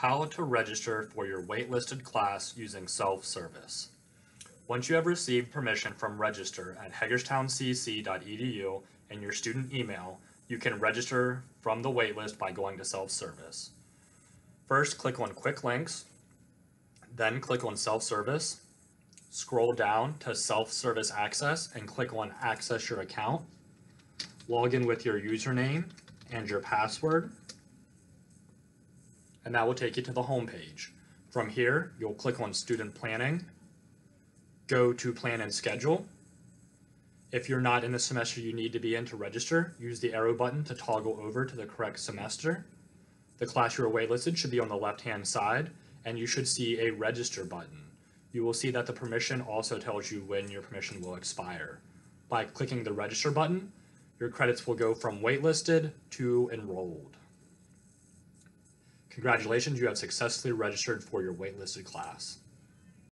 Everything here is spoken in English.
How to register for your waitlisted class using self-service. Once you have received permission from register at hagerstowncc.edu and your student email, you can register from the waitlist by going to self-service. First, click on Quick Links, then click on Self-Service. Scroll down to Self-Service Access and click on Access Your Account. Log in with your username and your password and that will take you to the home page. From here, you'll click on Student Planning, go to Plan and Schedule. If you're not in the semester you need to be in to register, use the arrow button to toggle over to the correct semester. The class you are waitlisted should be on the left-hand side, and you should see a Register button. You will see that the permission also tells you when your permission will expire. By clicking the Register button, your credits will go from waitlisted to enrolled. Congratulations, you have successfully registered for your waitlisted class.